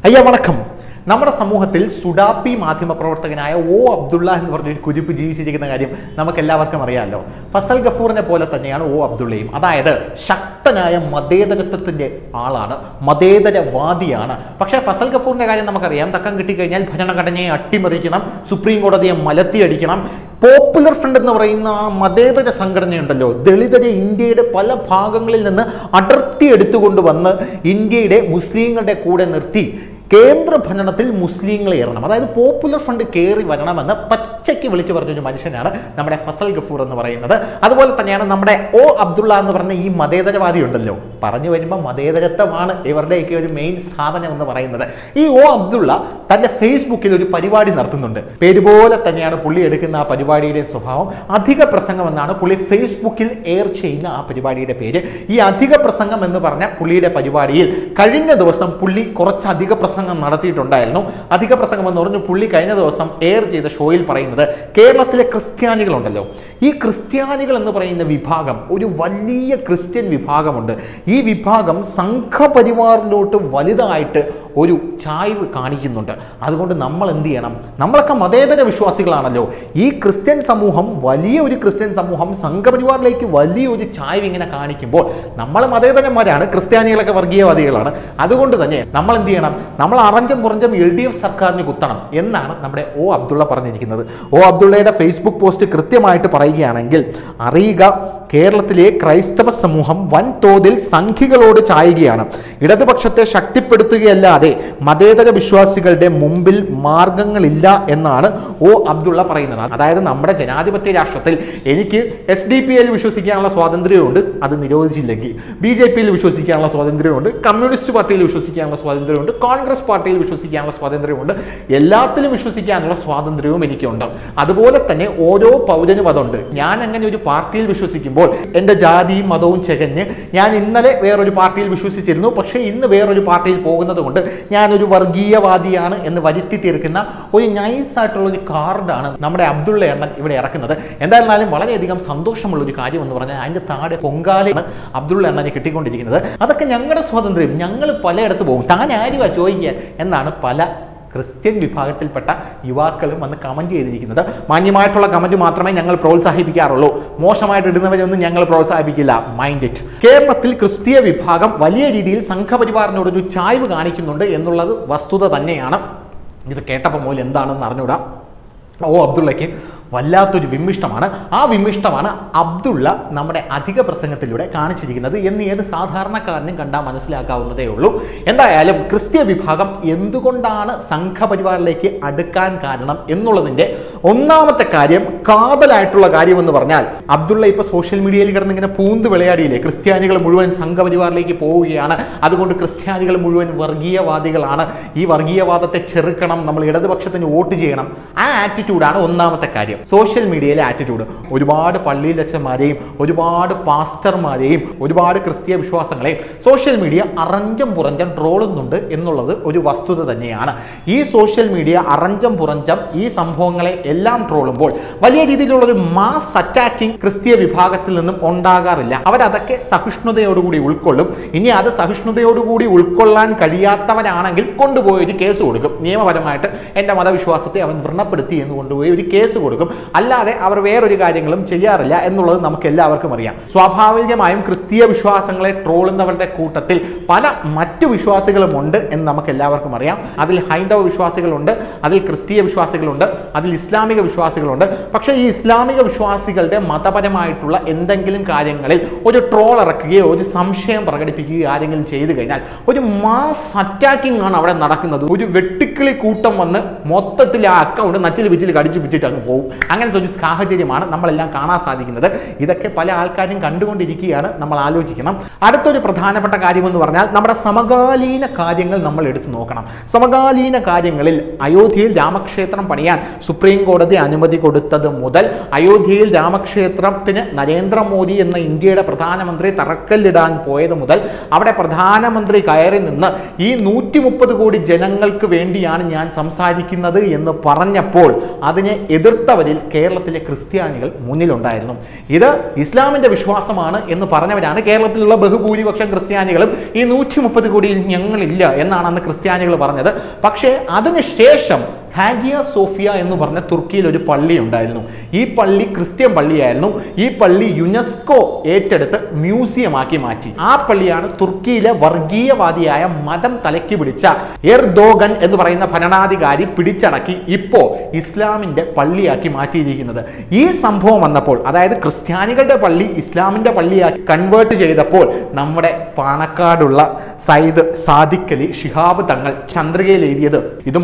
ஐயா வணக்கம். നമ്മുടെ സമൂഹത്തിൽ സുഡാപ്പി മാധ്യമപ്രവർത്തകനായ ഒ അബ്ദുള്ള എന്ന് പറഞ്ഞൊരു കുരിപ്പ് ജീവിച്ചിരിക്കുന്ന കാര്യം നമുക്ക് എല്ലാവർക്കും അറിയാമല്ലോ. ഫസൽ ഗഫൂറിനെ പോലെ തന്നെയാണ് ഒ അബ്ദുള്ളയും. അതായത് ശക്തനായ മതേതരത്വത്തിന്റെ ആളാണ് മതേതരവാദിയാണ്. പക്ഷേ ഫസൽ ഗഫൂറിന്റെ കാര്യം നമുക്കറിയാം. തക്കം കിട്ടിക്കഴിഞ്ഞാൽ ഭരണഘടനയെ അട്ടിമറിക്കണം സുപ്രീം കോടതിയെ മലത്തിയടിക്കണം. പോപ്പുലർ ഫ്രണ്ട് എന്ന് പറയുന്ന ആ മതേതര സംഘടനയുണ്ടല്ലോ. ദളിതരെ ഇന്ത്യയുടെ പല ഭാഗങ്ങളിൽ നിന്ന് അടർത്തി എടുത്തുകൊണ്ടുവന്ന് ഇന്ത്യയുടെ മുസ്ലിങ്ങളുടെ കൂടെ നിർത്തി കേന്ദ്ര ഭരണത്തിൽ മുസ്ലിങ്ങളെ അതായത് പോപ്പുലർ ഫണ്ട് കയറി വരണമെന്ന് പച്ചയ്ക്ക് വിളിച്ചു പറഞ്ഞൊരു മനുഷ്യനാണ് നമ്മുടെ ഫസൽ ഗഫൂർ എന്ന് പറയുന്നത്. അതുപോലെ തന്നെയാണ് നമ്മുടെ ഒ അബ്ദുള്ള എന്ന് പറഞ്ഞ ഈ മതേതരവാദി ഉണ്ടല്ലോ. പറഞ്ഞു വരുമ്പോൾ മതേതരത്വമാണ് ഇവരുടെയൊക്കെ ഒരു മെയിൻ സാധനം എന്ന് പറയുന്നത്. ഈ ഒ അബ്ദുള്ള തന്റെ ഫേസ്ബുക്കിൽ ഒരു പരിപാടി നടത്തുന്നുണ്ട്. പേരുപോലെ തന്നെയാണ് പുള്ളി എടുക്കുന്ന ആ പരിപാടിയുടെ സ്വഭാവം. അധിക പ്രസംഗം എന്നാണ് പുള്ളി ഫേസ്ബുക്കിൽ എയർ ചെയ്യുന്ന ആ പരിപാടിയുടെ പേര്. ഈ അധിക പ്രസംഗം എന്ന് പറഞ്ഞ പുള്ളിയുടെ പരിപാടിയിൽ കഴിഞ്ഞ ദിവസം പുള്ളി കുറച്ച് അധിക പ്രസംഗം നടത്തിയിട്ടുണ്ടായിരുന്നു. അധിക പ്രസംഗം എന്ന് പറഞ്ഞു പുള്ളി കഴിഞ്ഞ ദിവസം എയർ ചെയ്ത ഷോയിൽ പറയുന്നത് കേരളത്തിലെ ക്രിസ്ത്യാനികളുണ്ടല്ലോ. ഈ ക്രിസ്ത്യാനികൾ എന്ന് പറയുന്ന വിഭാഗം ഒരു വലിയ ക്രിസ്ത്യൻ വിഭാഗമുണ്ട്. ഈ വിഭാഗം സംഘപരിവാറിലോട്ട് വലുതായിട്ട് ഒരു ചായ്വ് കാണിക്കുന്നുണ്ട്. അതുകൊണ്ട് നമ്മൾ എന്ത് ചെയ്യണം? നമ്മളൊക്കെ മതേതര വിശ്വാസികളാണല്ലോ. ഈ ക്രിസ്ത്യൻ സമൂഹം വലിയ ഒരു ക്രിസ്ത്യൻ സമൂഹം സംഘപരിവാറിലേക്ക് വലിയൊരു ചായ്വ് ഇങ്ങനെ കാണിക്കുമ്പോൾ നമ്മൾ മതേതരന്മാരാണ് ക്രിസ്ത്യാനികളൊക്കെ വർഗീയവാദികളാണ്. അതുകൊണ്ട് തന്നെ നമ്മൾ എന്ത് ചെയ്യണം? നമ്മൾ അറഞ്ചും കുറഞ്ചും എൽ ഡി എഫ് സർക്കാരിന് കുത്തണം എന്നാണ് നമ്മുടെ ഒ അബ്ദുള്ള പറഞ്ഞിരിക്കുന്നത്. ഒ അബ്ദുള്ളയുടെ ഫേസ്ബുക്ക് പോസ്റ്റ് കൃത്യമായിട്ട് പറയുകയാണെങ്കിൽ അറിയുക കേരളത്തിലെ ക്രൈസ്തവ സമൂഹം വൻതോതിൽ സംഖ്യകളോട് ചായുകയാണ്. ഇടതുപക്ഷത്തെ ശക്തിപ്പെടുത്തുകയല്ലാതെ മതേതര വിശ്വാസികളുടെ മുമ്പിൽ മാർഗങ്ങളില്ല എന്നാണ് ഒ അബ്ദുള്ള പറയുന്നത്. അതായത് നമ്മുടെ ജനാധിപത്യ രാഷ്ട്രത്തിൽ എനിക്ക് എസ് ഡി പി ഐയിൽ വിശ്വസിക്കാനുള്ള സ്വാതന്ത്ര്യമുണ്ട് അത് നിരോധിച്ചില്ലെങ്കിൽ. ബി ജെ പിയിൽ വിശ്വസിക്കാനുള്ള സ്വാതന്ത്ര്യമുണ്ട് കമ്മ്യൂണിസ്റ്റ് പാർട്ടിയിൽ വിശ്വസിക്കാനുള്ള സ്വാതന്ത്ര്യമുണ്ട് കോൺഗ്രസ് പാർട്ടിയിൽ വിശ്വസിക്കാനുള്ള സ്വാതന്ത്ര്യമുണ്ട്. എല്ലാത്തിലും വിശ്വസിക്കാനുള്ള സ്വാതന്ത്ര്യവും എനിക്കുണ്ട്. അതുപോലെ തന്നെ ഓരോ പൗരനും അതുണ്ട്. ഞാൻ അങ്ങനെ ഒരു പാർട്ടിയിൽ വിശ്വസിക്കുമ്പോൾ എന്റെ ജാതിയും മതവും ചെകഞ്ഞ് ഞാൻ ഇന്നലെ വേറൊരു പാർട്ടിയിൽ വിശ്വസിച്ചിരുന്നു. പക്ഷേ ഇന്ന് വേറൊരു പാർട്ടിയിൽ പോകുന്നത് കൊണ്ട് ഞാനൊരു വർഗീയവാദിയാണ് എന്ന് വരുത്തി തീർക്കുന്ന ഒരു നൈസ് ആയിട്ടുള്ള ഒരു കാർഡാണ് നമ്മുടെ അബ്ദുള്ള എണ്ണൻ ഇവിടെ ഇറക്കുന്നത്. എന്തായിരുന്നാലും വളരെയധികം സന്തോഷമുള്ള ഒരു കാര്യം എന്ന് പറഞ്ഞാൽ അതിന്റെ താഴെ പൊങ്കാലയാണ് അബ്ദുള്ള എണ്ണനെ കിട്ടിക്കൊണ്ടിരിക്കുന്നത്. അതൊക്കെ ഞങ്ങളുടെ സ്വാതന്ത്ര്യം. ഞങ്ങൾ പലയിടത്ത് പോകും. താൻ ആരുവാ ചോദിക്കുക? എന്നാണ് പല ക്രിസ്ത്യൻ വിഭാഗത്തിൽപ്പെട്ട യുവാക്കളും വന്ന് കമന്റ് ചെയ്തിരിക്കുന്നത്. മാന്യമായിട്ടുള്ള കമന്റ് മാത്രമേ ഞങ്ങൾ പ്രോത്സാഹിപ്പിക്കാറുള്ളൂ. മോശമായിട്ട് ഇടുന്നവരൊന്നും ഞങ്ങൾ പ്രോത്സാഹിപ്പിക്കില്ല. മൈൻഡ് ഇറ്റ് കേരളത്തിൽ ക്രിസ്തീയ വിഭാഗം വലിയ രീതിയിൽ സംഘപരിവാറിനോടൊരു ചായ്വ് കാണിക്കുന്നുണ്ട് എന്നുള്ളത് വസ്തുത തന്നെയാണ്. ഇത് കേട്ടപ്പോൾ മുതൽ എന്താണെന്ന് അറിഞ്ഞൂടാ ഓ അബ്ദുള്ളയ്ക്ക് വല്ലാത്തൊരു വിമ്മിഷ്ടമാണ്. ആ വിമ്മിഷ്ടമാണ് അബ്ദുള്ള നമ്മുടെ അധിക പ്രസംഗത്തിലൂടെ കാണിച്ചിരിക്കുന്നത് എന്ന് ഏത് സാധാരണക്കാരനും കണ്ടാൽ മനസ്സിലാക്കാവുന്നതേ ഉള്ളൂ. എന്തായാലും ക്രിസ്ത്യ വിഭാഗം എന്തുകൊണ്ടാണ് സംഘപരിവാറിലേക്ക് അടുക്കാൻ കാരണം എന്നുള്ളതിന്റെ ഒന്നാമത്തെ കാര്യം കാതലായിട്ടുള്ള കാര്യം എന്ന് പറഞ്ഞാൽ അബ്ദുള്ള ഇപ്പോൾ സോഷ്യൽ മീഡിയയിൽ കിടന്നിങ്ങനെ പൂന്ത് വിളയാടിയില്ലേ? ക്രിസ്ത്യാനികൾ മുഴുവൻ സംഘപരിവാറിലേക്ക് പോവുകയാണ്. അതുകൊണ്ട് ക്രിസ്ത്യാനികൾ മുഴുവൻ വർഗീയവാദികളാണ്. ഈ വർഗീയവാദത്തെ ചെറുക്കണം നമ്മൾ ഇടതുപക്ഷത്തിന് വോട്ട് ചെയ്യണം. ആ ആറ്റിറ്റ്യൂഡാണ് ഒന്നാമത്തെ കാര്യം. സോഷ്യൽ മീഡിയയിലെ ആറ്റിറ്റ്യൂഡ് ഒരുപാട് പള്ളിയിൽ അച്ഛന്മാരെയും ഒരുപാട് പാസ്റ്റർമാരെയും ഒരുപാട് ക്രിസ്തീയ വിശ്വാസങ്ങളെയും സോഷ്യൽ മീഡിയ അറഞ്ചം പുറഞ്ചം ട്രോളുന്നുണ്ട് എന്നുള്ളത് ഒരു വസ്തുത തന്നെയാണ്. ഈ സോഷ്യൽ മീഡിയ അറഞ്ചം പുറഞ്ചം ഈ സംഭവങ്ങളെ എല്ലാം ട്രോളുമ്പോൾ വലിയ രീതിയിലുള്ള ഒരു മാസ് അറ്റാക്കിംഗ് ക്രിസ്തീയ വിഭാഗത്തിൽ നിന്നും ഉണ്ടാകാറില്ല. അവരതൊക്കെ സഹിഷ്ണുതയോടുകൂടി ഉൾക്കൊള്ളും. ഇനി അത് സഹിഷ്ണുതയോടുകൂടി ഉൾക്കൊള്ളാൻ കഴിയാത്തവനാണെങ്കിൽ കൊണ്ടുപോയി ഒരു കേസ് കൊടുക്കും. നിയമപരമായിട്ട് എന്റെ മതവിശ്വാസത്തെ അവൻ വ്രണപ്പെടുത്തി എന്ന് കൊണ്ടുപോയി ഒരു കേസ് കൊടുക്കും. അല്ലാതെ അവർ വേറൊരു കാര്യങ്ങളും ചെയ്യാറില്ല എന്നുള്ളത് നമുക്ക് എല്ലാവർക്കും അറിയാം. സ്വാഭാവികമായും ക്രിസ്തീയ വിശ്വാസങ്ങളെ ട്രോളുന്നവരുടെ കൂട്ടത്തിൽ പല മറ്റു വിശ്വാസികളുമുണ്ട് എന്ന് നമുക്ക് എല്ലാവർക്കും അറിയാം. അതിൽ ഹൈന്ദവ വിശ്വാസികളുണ്ട് അതിൽ ക്രിസ്തീയ വിശ്വാസികളുണ്ട് അതിൽ ഇസ്ലാമിക വിശ്വാസികളുണ്ട്. പക്ഷേ ഈ ഇസ്ലാമിക വിശ്വാസികളുടെ മതപരമായിട്ടുള്ള എന്തെങ്കിലും കാര്യങ്ങളിൽ ഒരു ട്രോൾ ഇറക്കുകയോ ഒരു സംശയം പ്രകടിപ്പിക്കുകയോ ആരെങ്കിലും ചെയ്തു കഴിഞ്ഞാൽ ഒരു മാസ് അറ്റാക്കിംഗ് ആണ് അവിടെ നടക്കുന്നത്. ഒരു വെട്ടിക്കിളി കൂട്ടം വന്ന് മൊത്തത്തിൽ ആ അക്കൗണ്ട് നച്ചിൽ വിച്ചിൽ കടിച്ചു വിറ്റിട്ട് അങ്ങ് പോകും. അങ്ങനത്തെ ഒരു സാഹചര്യമാണ് നമ്മളെല്ലാം കാണാൻ സാധിക്കുന്നത്. ഇതൊക്കെ പല ആൾക്കാരും കണ്ടുകൊണ്ടിരിക്കുകയാണ്. നമ്മൾ ആലോചിക്കണം. അടുത്തൊരു പ്രധാനപ്പെട്ട കാര്യം എന്ന് പറഞ്ഞാൽ നമ്മുടെ സമകാലീന കാര്യങ്ങൾ നമ്മൾ എടുത്തു നോക്കണം. സമകാലീന കാര്യങ്ങളിൽ അയോധ്യയിൽ രാമക്ഷേത്രം പണിയാൻ സുപ്രീം കോടതി അനുമതി കൊടുത്തത് മുതൽ അയോധ്യയിൽ രാമക്ഷേത്രത്തിന് നരേന്ദ്രമോദി എന്ന ഇന്ത്യയുടെ പ്രധാനമന്ത്രി തറക്കല്ലിടാൻ പോയത് മുതൽ അവിടെ പ്രധാനമന്ത്രി കയറി നിന്ന് ഈ നൂറ്റി കോടി ജനങ്ങൾക്ക് വേണ്ടിയാണ് ഞാൻ സംസാരിക്കുന്നത് എന്ന് പറഞ്ഞപ്പോൾ അതിനെ എതിർത്തവർ നിലവരിൽ കേരളത്തിലെ ക്രിസ്ത്യാനികൾ മുന്നിലുണ്ടായിരുന്നു. ഇത് ഇസ്ലാമിന്റെ വിശ്വാസമാണ് എന്ന് പറഞ്ഞവരാണ്. കേരളത്തിലുള്ള ബഹുഭൂരിപക്ഷം ക്രിസ്ത്യാനികളും ഈ നൂറ്റി മുപ്പത് കോടിയിൽ ഞങ്ങളില്ല എന്നാണ് അന്ന് ക്രിസ്ത്യാനികൾ പറഞ്ഞത്. പക്ഷേ അതിനുശേഷം ഹാഗിയ സോഫിയ എന്ന് പറഞ്ഞ തുർക്കിയിൽ ഒരു പള്ളി ഉണ്ടായിരുന്നു. ഈ പള്ളി ക്രിസ്ത്യൻ പള്ളിയായിരുന്നു. ഈ പള്ളി യുനെസ്കോ ഏറ്റെടുത്ത് മ്യൂസിയമാക്കി മാറ്റി. ആ പള്ളിയാണ് തുർക്കിയിലെ വർഗീയവാദിയായ മതം തലയ്ക്ക് പിടിച്ച എർദോഗൻ എന്ന് പറയുന്ന ഭരണാധികാരി പിടിച്ചടക്കി ഇപ്പോ ഇസ്ലാമിന്റെ പള്ളിയാക്കി മാറ്റിയിരിക്കുന്നത്. ഈ സംഭവം വന്നപ്പോൾ അതായത് ക്രിസ്ത്യാനികളുടെ പള്ളി ഇസ്ലാമിന്റെ പള്ളിയാക്കി കൺവേർട്ട് ചെയ്തപ്പോൾ നമ്മുടെ പാണക്കാടുള്ള സയ്യിദ് സാദിഖലി ഷിഹാബ് തങ്ങൾ ചന്ദ്രികയിൽ എഴുതിയത്. ഇത്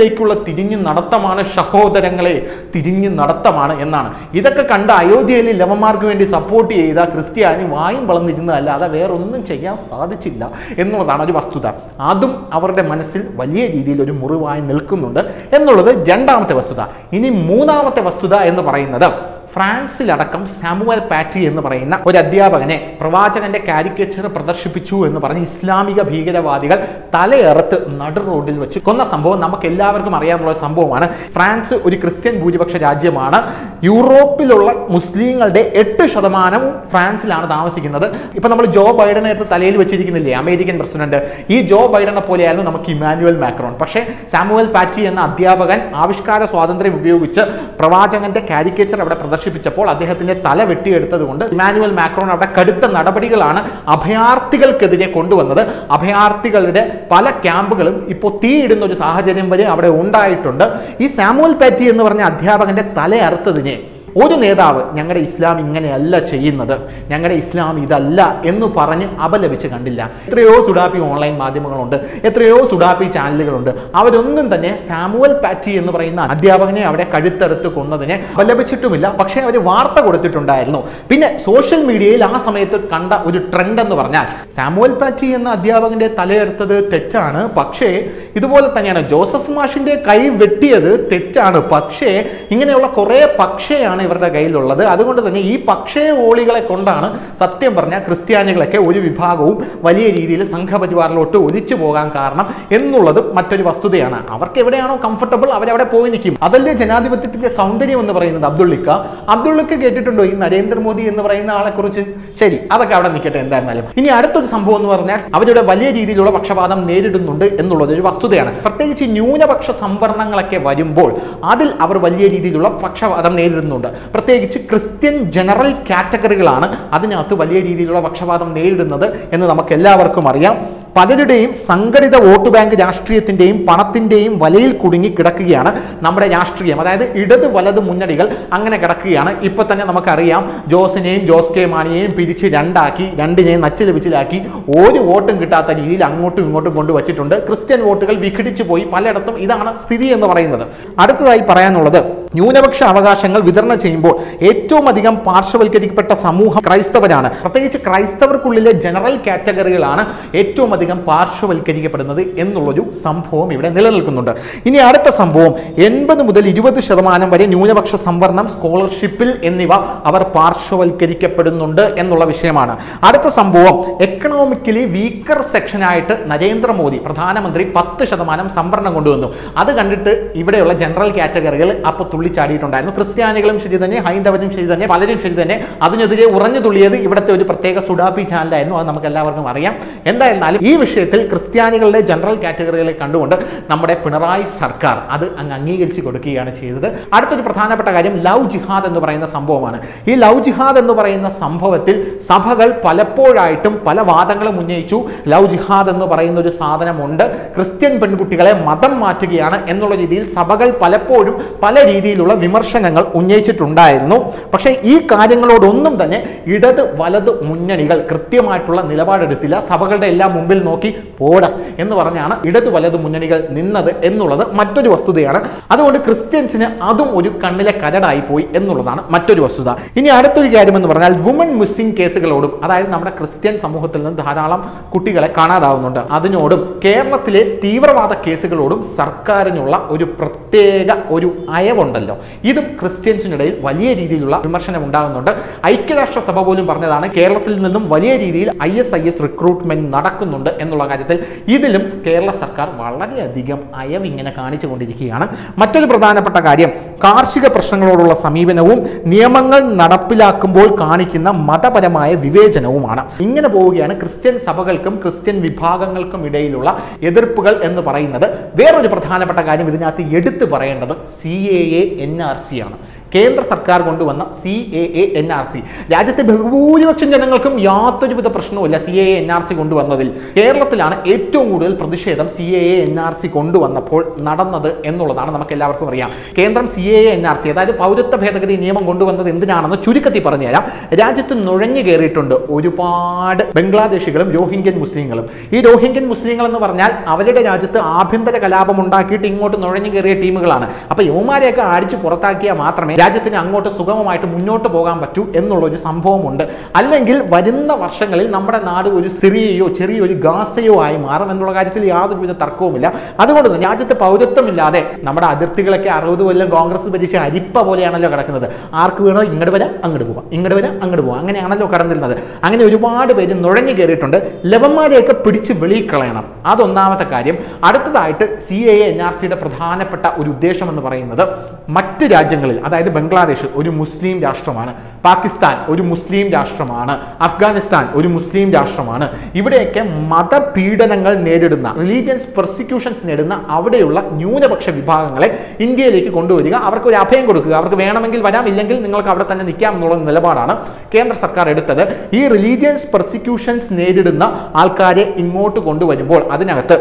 മതേതരത്വത്തിലേക്കുള്ള തിരിഞ്ഞു നടത്തമാണ് സഹോദരങ്ങളെ തിരിഞ്ഞു നടത്തമാണ് എന്നാണ്. ഇതൊക്കെ കണ്ട് അയോധ്യയിലെ ലവന്മാർക്ക് വേണ്ടി സപ്പോർട്ട് ചെയ്ത ക്രിസ്ത്യാനി വായും വളർന്നിരുന്നതല്ലാതെ വേറൊന്നും ചെയ്യാൻ സാധിച്ചില്ല എന്നുള്ളതാണ് ഒരു വസ്തുത. അതും അവരുടെ മനസ്സിൽ വലിയ രീതിയിൽ ഒരു മുറിവായി നിൽക്കുന്നുണ്ട് എന്നുള്ളത് രണ്ടാമത്തെ വസ്തുത. ഇനി മൂന്നാമത്തെ വസ്തുത എന്ന് പറയുന്നത് ഫ്രാൻസിലടക്കം സാമുവൽ പാറ്റി എന്ന് പറയുന്ന ഒരു അധ്യാപകനെ പ്രവാചകന്റെ കാരിക്കേച്ചർ പ്രദർശിപ്പിച്ചു എന്ന് പറഞ്ഞ് ഇസ്ലാമിക ഭീകരവാദികൾ തലയേറത്ത് നടു റോഡിൽ വെച്ച് കൊന്ന സംഭവം നമുക്ക് എല്ലാവർക്കും ഒരു സംഭവമാണ്. ഫ്രാൻസ് ഒരു ക്രിസ്ത്യൻ ഭൂരിപക്ഷ രാജ്യമാണ്. യൂറോപ്പിലുള്ള മുസ്ലിങ്ങളുടെ എട്ട് ശതമാനവും ഫ്രാൻസിലാണ് താമസിക്കുന്നത്. ഇപ്പൊ നമ്മൾ ജോ ബൈഡനെ എടുത്ത് തലയിൽ വെച്ചിരിക്കുന്നില്ലേ? American president. ഈ ജോ ബൈഡനെ പോലെയായിരുന്നു നമുക്ക് ഇമാനുവൽ മാക്രോൺ. പക്ഷേ സാമുവൽ പാറ്റി എന്ന അധ്യാപകൻ ആവിഷ്കാര സ്വാതന്ത്ര്യം ഉപയോഗിച്ച് പ്രവാചകന്റെ കാരിക്കേച്ചർ അവിടെ പ്രദർശിപ്പിച്ചപ്പോൾ അദ്ദേഹത്തിന്റെ തല വെട്ടിയെടുത്തത് കൊണ്ട് ഇമാനുവൽ മാക്രോൺ അവിടെ കടുത്ത നടപടികളാണ് അഭയാർത്ഥികൾക്കെതിരെ കൊണ്ടുവന്നത്. അഭയാർത്ഥികളുടെ പല ക്യാമ്പുകളും ഇപ്പോൾ തീയിടുന്ന ഒരു സാഹചര്യം വരെ അവിടെ ഉണ്ടായിട്ടുണ്ട്. ഈ സാമുവൽ പാറ്റി എന്ന് പറഞ്ഞ അധ്യാപകന്റെ തല അറുത്തതിനെ ഒരു നേതാവ് ഞങ്ങളുടെ ഇസ്ലാം ഇങ്ങനെയല്ല ചെയ്യുന്നത് ഞങ്ങളുടെ ഇസ്ലാം ഇതല്ല എന്ന് പറഞ്ഞ് അപലപിച്ച് കണ്ടില്ല. എത്രയോ സുഡാപ്പി ഓൺലൈൻ മാധ്യമങ്ങളുണ്ട് എത്രയോ സുഡാപ്പി ചാനലുകളുണ്ട്. അവരൊന്നും തന്നെ സാമുവൽ പാറ്റി എന്ന് പറയുന്ന അധ്യാപകനെ അവിടെ കഴുത്തെടുത്ത് കൊന്നതിനെ അപലപിച്ചിട്ടുമില്ല. പക്ഷേ അവർ വാർത്ത കൊടുത്തിട്ടുണ്ടായിരുന്നു. പിന്നെ സോഷ്യൽ മീഡിയയിൽ ആ സമയത്ത് കണ്ട ഒരു ട്രെൻഡ് എന്ന് പറഞ്ഞാൽ സാമുവൽ പാറ്റി എന്ന അധ്യാപകന്റെ തലയെടുത്തത് തെറ്റാണ്. പക്ഷേ ഇതുപോലെ തന്നെയാണ് ജോസഫ് മാഷിന്റെ കൈ വെട്ടിയത് തെറ്റാണ്. പക്ഷേ ഇങ്ങനെയുള്ള കുറേ പക്ഷേയാണ് ഇവരുടെ കയ്യിലുള്ളത്. അതുകൊണ്ട് തന്നെ ഈ പക്ഷേ ഓളികളെ കൊണ്ടാണ് സത്യം പറഞ്ഞാൽ ക്രിസ്ത്യാനികളൊക്കെ ഒരു വിഭാഗവും വലിയ രീതിയിൽ സംഘപരിവാറിലോട്ട് ഒലിച്ചു പോകാൻ കാരണം എന്നുള്ളത് മറ്റൊരു വസ്തുതയാണ്. അവർക്ക് എവിടെയാണോ കംഫർട്ടബിൾ അവരവിടെ പോയി നിൽക്കും. അതല്ലേ ജനാധിപത്യത്തിന്റെ സൗന്ദര്യം എന്ന് പറയുന്നത് അബ്ദുള്ളിക്ക അബ്ദുള്ളിക്ക കേട്ടിട്ടുണ്ടോ ഈ നരേന്ദ്രമോദി എന്ന് പറയുന്ന ആളെ കുറിച്ച് ശരി അതൊക്കെ അവിടെ നിൽക്കട്ടെ എന്തായിരുന്നാലും. ഇനി അടുത്തൊരു സംഭവം എന്ന് പറഞ്ഞാൽ അവരുടെ വലിയ രീതിയിലുള്ള പക്ഷപാതം നേരിടുന്നുണ്ട് എന്നുള്ളത് ഒരു വസ്തുതയാണ്. പ്രത്യേകിച്ച് ന്യൂനപക്ഷ സംവരണങ്ങളൊക്കെ വരുമ്പോൾ അതിൽ അവർ വലിയ രീതിയിലുള്ള പക്ഷപാതം നേരിടുന്നുണ്ട്. പ്രത്യേകിച്ച് ക്രിസ്ത്യൻ ജനറൽ കാറ്റഗറികളാണ് അതിനകത്ത് വലിയ രീതിയിലുള്ള പക്ഷപാതം നേരിടുന്നത് എന്ന് നമുക്ക് എല്ലാവർക്കും അറിയാം. പലരുടെയും സംഘടിത വോട്ട് ബാങ്ക് രാഷ്ട്രീയത്തിന്റെയും പണത്തിന്റെയും വലയിൽ കുടുങ്ങി കിടക്കുകയാണ് നമ്മുടെ രാഷ്ട്രീയം. അതായത് ഇടത് വലത് മുന്നണികൾ അങ്ങനെ കിടക്കുകയാണ്. ഇപ്പം തന്നെ നമുക്കറിയാം ജോസിനെയും ജോസ് കെ മാണിയെയും പിരിച്ച് രണ്ടാക്കി രണ്ടിനെയും നച്ചിൽ വിച്ചിലാക്കി ഒരു വോട്ടും കിട്ടാത്ത രീതിയിൽ അങ്ങോട്ടും ഇങ്ങോട്ടും കൊണ്ടുവച്ചിട്ടുണ്ട്. ക്രിസ്ത്യൻ വോട്ടുകൾ വിഘടിച്ചു പോയി പലയിടത്തും ഇതാണ് സ്ഥിതി എന്ന് പറയുന്നത്. അടുത്തതായി പറയാനുള്ളത് ന്യൂനപക്ഷ അവകാശങ്ങൾ വിതരണം ചെയ്യുമ്പോൾ ഏറ്റവും അധികം പാർശ്വവൽക്കരിക്കപ്പെട്ട സമൂഹം ക്രൈസ്തവരാണ്. പ്രത്യേകിച്ച് ക്രൈസ്തവർക്കുള്ളിലെ ജനറൽ കാറ്റഗറികളാണ് ഏറ്റവും അധികം പാർശ്വവൽക്കരിക്കപ്പെടുന്നത് എന്നുള്ളൊരു സംഭവം ഇവിടെ നിലനിൽക്കുന്നുണ്ട്. ഇനി അടുത്ത സംഭവം എൺപത് മുതൽ ഇരുപത് ശതമാനം വരെ ന്യൂനപക്ഷ സംവരണം സ്കോളർഷിപ്പിൽ എന്നിവ അവർ പാർശ്വവൽക്കരിക്കപ്പെടുന്നുണ്ട് എന്നുള്ള വിഷയമാണ്. അടുത്ത സംഭവം എക്കണോമിക്കലി വീക്കർ സെക്ഷനായിട്ട് നരേന്ദ്രമോദി പ്രധാനമന്ത്രി പത്ത് ശതമാനം സംവരണം കൊണ്ടുവന്നു. അത് കണ്ടിട്ട് ഇവിടെയുള്ള ജനറൽ കാറ്റഗറികൾ അപ്പോൾ തുള്ളിച്ചാടിയിട്ടുണ്ടായിരുന്നു. ക്രിസ്ത്യാനികളും ശരി തന്നെ ഹൈന്ദവരും ശരി തന്നെ പലരും ശരി തന്നെ അതിനെതിരെ ഉറഞ്ഞു തുള്ളിയത് ഇവിടുത്തെ ഒരു പ്രത്യേക സുഡാപി ചാനലായിരുന്നു അത് നമുക്ക് എല്ലാവർക്കും അറിയാം. എന്തായിരുന്നാലും ഈ വിഷയത്തിൽ ക്രിസ്ത്യാനികളുടെ ജനറൽ കാറ്റഗറികളെ കണ്ടുകൊണ്ട് നമ്മുടെ പിണറായി സർക്കാർ അത് അങ്ങ് അംഗീകരിച്ച് കൊടുക്കുകയാണ് ചെയ്തത്. അടുത്തൊരു പ്രധാനപ്പെട്ട കാര്യം ലവ് ജിഹാദ് എന്ന് പറയുന്ന സംഭവമാണ്. ഈ ലവ് ജിഹാദ് എന്ന് പറയുന്ന സംഭവത്തിൽ സഭകൾ പലപ്പോഴായിട്ടും പല വാദങ്ങളും ഉന്നയിച്ചു. ലവ് ജിഹാദ് എന്ന് പറയുന്ന ഒരു സാധനമുണ്ട്. ക്രിസ്ത്യൻ പെൺകുട്ടികളെ മതം മാറ്റുകയാണ് എന്നുള്ള രീതിയിൽ സഭകൾ പലപ്പോഴും പല രീതിയിലുള്ള വിമർശനങ്ങൾ ഉന്നയിച്ചിട്ടുണ്ടായിരുന്നു. പക്ഷേ ഈ കാര്യങ്ങളോടൊന്നും തന്നെ ഇടത് വലത് മുന്നണികൾ കൃത്യമായിട്ടുള്ള നിലപാടെടുത്തില്ല. സഭകളുടെ എല്ലാം മുമ്പിൽ നോക്കി പോട എന്ന് പറഞ്ഞാണ് ഇടത് വലതു മുന്നണികൾ നിന്നത് എന്നുള്ളത് മറ്റൊരു വസ്തുതയാണ്. അതുകൊണ്ട് ക്രിസ്ത്യൻസിന് അതും ഒരു കണ്ണിലെ കരടായി പോയി എന്നുള്ളതാണ് മറ്റൊരു വസ്തുത. ഇനി അടുത്തൊരു കാര്യം എന്ന് പറഞ്ഞാൽ വുമൺ മിസ്സിംഗ് കേസുകളോടും അതായത് നമ്മുടെ ക്രിസ്ത്യൻ സമൂഹത്തിൽ നിന്ന് ധാരാളം കുട്ടികളെ കാണാതാവുന്നുണ്ട്. അതിനോടും കേരളത്തിലെ തീവ്രവാദ കേസുകളോടും സർക്കാരിനുള്ള ഒരു പ്രത്യേക ഒരു അയവുണ്ടല്ലോ. ഇതും ക്രിസ്ത്യൻസിനിടയിൽ വലിയ രീതിയിലുള്ള വിമർശനം ഉണ്ടാകുന്നുണ്ട് ഐക്യരാഷ്ട്ര സഭ പോലും പറഞ്ഞതാണ് കേരളത്തിൽ നിന്നും വലിയ രീതിയിൽ I S I S recruitment നടക്കുന്നുണ്ട് നടക്കുന്നത് എന്നുള്ള കാര്യത്തിൽ ഇതിലും കേരള സർക്കാർ വളരെയധികം അയവിങ്ങനെ കാണിച്ചുകൊണ്ടിരിക്കുകയാണ്. മറ്റൊരു പ്രധാനപ്പെട്ട കാര്യം കാർഷിക പ്രശ്നങ്ങളോടുള്ള സമീപനവും നിയമങ്ങൾ നടപ്പിലാക്കുമ്പോൾ കാണിക്കുന്ന മതപരമായ വിവേചനവുമാണ്. ഇങ്ങനെ പോവുകയാണ് ക്രിസ്ത്യൻ സഭകൾക്കും ക്രിസ്ത്യൻ വിഭാഗങ്ങൾക്കും ഇടയിലുള്ള എതിർപ്പുകൾ എന്ന് പറയുന്നത്. വേറൊരു പ്രധാനപ്പെട്ട കാര്യം ഇതിനകത്ത് എടുത്തു പറയേണ്ടത് C A A N R C ആണ്. കേന്ദ്ര സർക്കാർ കൊണ്ടുവന്ന C A A N R C. രാജ്യത്തെ ബഹുഭൂരിപക്ഷം ജനങ്ങൾക്കും യാതൊരുവിധ പ്രശ്നവുമില്ല C A N R C കൊണ്ടുവന്നതിൽ. കേരളത്തിലാണ് ഏറ്റവും കൂടുതൽ പ്രതിഷേധം C A N R C കൊണ്ടുവന്നപ്പോൾ നടന്നത് എന്നുള്ളതാണ് നമുക്ക് എല്ലാവർക്കും അറിയാം. കേന്ദ്രം C A N R C അതായത് പൗരത്വ ഭേദഗതി നിയമം കൊണ്ടുവന്നത് എന്തിനാണെന്ന് ചുരുക്കത്തിൽ പറഞ്ഞുതരാം. രാജ്യത്ത് നുഴഞ്ഞു കയറിയിട്ടുണ്ട് ഒരുപാട് ബംഗ്ലാദേശികളും രോഹിംഗ്യൻ മുസ്ലിങ്ങളും. ഈ രോഹിംഗ്യൻ മുസ്ലിങ്ങൾ എന്ന് പറഞ്ഞാൽ അവരുടെ രാജ്യത്ത് ആഭ്യന്തര കലാപം ഉണ്ടാക്കിയിട്ട് ഇങ്ങോട്ട് നുഴഞ്ഞു കയറിയ ടീമുകളാണ്. അപ്പൊ യുവമാരെയൊക്കെ അടിച്ചു പുറത്താക്കിയാൽ മാത്രമേ രാജ്യത്തിന് അങ്ങോട്ട് സുഗമമായിട്ട് മുന്നോട്ട് പോകാൻ പറ്റൂ എന്നുള്ള ഒരു സംഭവമുണ്ട്. അല്ലെങ്കിൽ വരുന്ന വർഷങ്ങളിൽ നമ്മുടെ നാട് ഒരു സിറിയയോ ചെറിയൊരു ഗാസയോ ആയി മാറും എന്നുള്ള കാര്യത്തിൽ യാതൊരുവിധ തർക്കവുമില്ല. അതുകൊണ്ട് രാജ്യത്ത് പൗരത്വമില്ലാതെ നമ്മുടെ അതിർത്തികളൊക്കെ അറുപത് കൊല്ലം കോൺഗ്രസ് ഭരിച്ച അരിപ്പ പോലെയാണല്ലോ കിടക്കുന്നത്. ആർക്ക് വേണോ ഇങ്ങോട്ട് വരാം അങ്ങോട്ട് പോവാം. ഇങ്ങോട്ട് വരാം അങ്ങോട്ട് പോവാം. അങ്ങനെയാണല്ലോ കടന്നിരുന്നത്. അങ്ങനെ ഒരുപാട് പേര് നുഴഞ്ഞു കയറിയിട്ടുണ്ട്. ലവന്മാരെയൊക്കെ പിടിച്ച് വെളിയിൽ കളയണം. അതൊന്നാമത്തെ കാര്യം. അടുത്തതായിട്ട് സി എ എൻ ആർ സിയുടെ പ്രധാനപ്പെട്ട ഒരു ഉദ്ദേശം എന്ന് പറയുന്നത് മറ്റ് രാജ്യങ്ങളിൽ അതായത് ബംഗ്ലാദേശ് ഒരു മുസ്ലിം രാഷ്ട്രമാണ്. പാകിസ്ഥാൻ ഒരു മുസ്ലിം രാഷ്ട്രമാണ്. അഫ്ഗാനിസ്ഥാൻ ഒരു മുസ്ലിം രാഷ്ട്രമാണ്. ഇവിടെയൊക്കെ മതപീഡനങ്ങൾ നേരിടുന്ന റിലീജിയൻസ് പ്രോസിക്യൂഷൻസ് നേടുന്ന അവിടെയുള്ള ന്യൂനപക്ഷ വിഭാഗങ്ങളെ ഇന്ത്യയിലേക്ക് കൊണ്ടുവരിക അവർക്ക് ഒരു അഭയം കൊടുക്കുക അവർക്ക് വേണമെങ്കിൽ വരാം ഇല്ലെങ്കിൽ നിങ്ങൾക്ക് അവിടെ തന്നെ നിൽക്കാം എന്നുള്ള നിലപാടാണ് കേന്ദ്ര സർക്കാർ എടുത്തത്. ഈ റിലീജിയസ് പെർസിക്യൂഷൻസ് നേരിടുന്ന ആൾക്കാരെ ഇങ്ങോട്ട് കൊണ്ടുവരുമ്പോൾ അതിനകത്ത്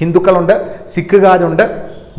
ഹിന്ദുക്കളുണ്ട് സിഖുകാരുണ്ട്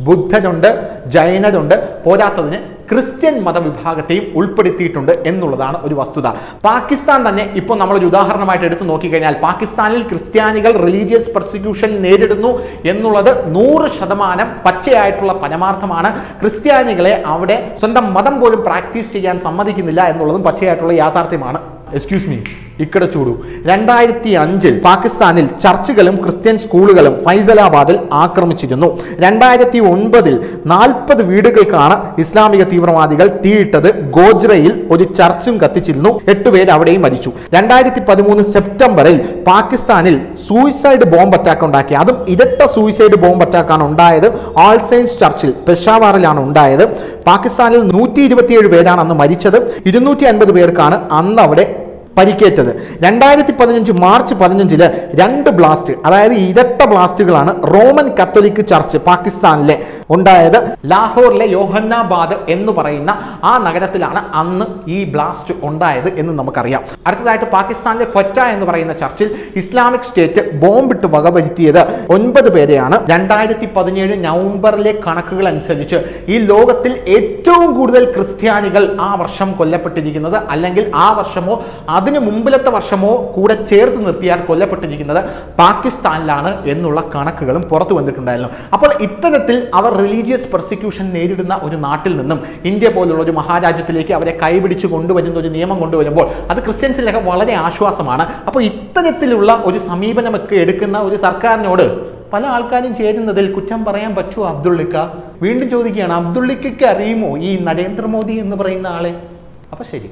ബുദ്ധനുണ്ട് ജൈനരുണ്ട് പോരാത്തതിന് ക്രിസ്ത്യൻ മതവിഭാഗത്തെയും ഉൾപ്പെടുത്തിയിട്ടുണ്ട് എന്നുള്ളതാണ് ഒരു വസ്തുത. പാകിസ്ഥാൻ തന്നെ ഇപ്പോൾ നമ്മളൊരു ഉദാഹരണമായിട്ട് എടുത്തു നോക്കിക്കഴിഞ്ഞാൽ പാകിസ്ഥാനിൽ ക്രിസ്ത്യാനികൾ റിലീജിയസ് പെർസിക്യൂഷൻ നേരിടുന്നു എന്നുള്ളത് നൂറ് ശതമാനം പച്ചയായിട്ടുള്ള പരമാർത്ഥമാണ്. ക്രിസ്ത്യാനികളെ അവിടെ സ്വന്തം മതം പോലും പ്രാക്ടീസ് ചെയ്യാൻ സമ്മതിക്കുന്നില്ല എന്നുള്ളതും പച്ചയായിട്ടുള്ള യാഥാർത്ഥ്യമാണ്. എക്സ്ക്യൂസ് മീ ഇക്കട ചൂടു. രണ്ടായിരത്തി അഞ്ചിൽ പാകിസ്ഥാനിൽ ചർച്ചുകളും ക്രിസ്ത്യൻ സ്കൂളുകളും ഫൈസലാബാദിൽ ആക്രമിച്ചിരുന്നു. രണ്ടായിരത്തി ഒൻപതിൽ നാൽപ്പത് വീടുകൾക്കാണ് ഇസ്ലാമിക തീവ്രവാദികൾ തീയിട്ടത് ഗോജ്രയിൽ ഒരു ചർച്ചും കത്തിച്ചിരുന്നു. എട്ടുപേർ അവിടെയും മരിച്ചു. രണ്ടായിരത്തി പതിമൂന്ന് സെപ്റ്റംബറിൽ പാകിസ്ഥാനിൽ സൂയിസൈഡ് ബോംബ് അറ്റാക്ക് ഉണ്ടാക്കി. അതും ഇരട്ട സൂയിസൈഡ് ബോംബ് അറ്റാക്കാണ് ഉണ്ടായത്. ആൾസൈൻസ് ചർച്ചിൽ പെഷാവാറിലാണ് ഉണ്ടായത്. പാകിസ്ഥാനിൽ നൂറ്റി ഇരുപത്തിയേഴ് പേരാണ് അന്ന് മരിച്ചത്. ഇരുന്നൂറ്റി അൻപത് പേർക്കാണ് അന്ന് അവിടെ പരിക്കേറ്റത്. രണ്ടായിരത്തി പതിനഞ്ച് മാർച്ച് പതിനഞ്ചിൽ രണ്ട് ബ്ലാസ്റ്റ് അതായത് ഇരട്ട ബ്ലാസ്റ്റുകളാണ് റോമൻ കത്തോലിക് ചർച്ച് പാകിസ്ഥാനിലെ ഉണ്ടായത് ലാഹോറിലെ യോഹന്നാബാദ് എന്ന് പറയുന്ന ആ നഗരത്തിലാണ് അന്ന് ഈ ബ്ലാസ്റ്റ് ഉണ്ടായത് എന്ന് നമുക്കറിയാം. അടുത്തതായിട്ട് പാകിസ്ഥാനിലെ ക്വറ്റ എന്ന് പറയുന്ന ചർച്ചിൽ ഇസ്ലാമിക് സ്റ്റേറ്റ് ബോംബിട്ട് വകവരുത്തിയത് ഒൻപത് പേരെയാണ്. രണ്ടായിരത്തി പതിനേഴ് നവംബറിലെ കണക്കുകൾ അനുസരിച്ച് ഈ ലോകത്തിൽ ഏറ്റവും കൂടുതൽ ക്രിസ്ത്യാനികൾ ആ വർഷം കൊല്ലപ്പെട്ടിരിക്കുന്നത് അല്ലെങ്കിൽ ആ വർഷമോ അതിനു മുമ്പിലത്തെ വർഷമോ കൂടെ ചേർത്ത് നിർത്തിയാൽ കൊല്ലപ്പെട്ടിരിക്കുന്നത് പാകിസ്ഥാനിലാണ് എന്നുള്ള കണക്കുകളും പുറത്തു വന്നിട്ടുണ്ടായിരുന്നു. അപ്പോൾ ഇത്തരത്തിൽ അവർ റിലീജിയസ് പെർസിക്യൂഷൻ നേരിടുന്ന ഒരു നാട്ടിൽ നിന്നും ഇന്ത്യ പോലുള്ള ഒരു മഹാരാജ്യത്തിലേക്ക് അവരെ കൈപിടിച്ച് കൊണ്ടുവരുന്ന ഒരു നിയമം കൊണ്ടുവരുമ്പോൾ അത് ക്രിസ്ത്യൻസിനൊക്കെ വളരെ ആശ്വാസമാണ്. അപ്പോൾ ഇത്തരത്തിലുള്ള ഒരു സമീപനമൊക്കെ എടുക്കുന്ന ഒരു സർക്കാരിനോട് പല ആൾക്കാരും ചേരുന്നതിൽ കുറ്റം പറയാൻ പറ്റുമോ അബ്ദുള്ളിക്ക? വീണ്ടും ചോദിക്കുകയാണ് അബ്ദുള്ളിക്കയ്ക്ക് അറിയുമോ ഈ നരേന്ദ്രമോദി എന്ന് പറയുന്ന ആളെ? അപ്പോൾ ശരി.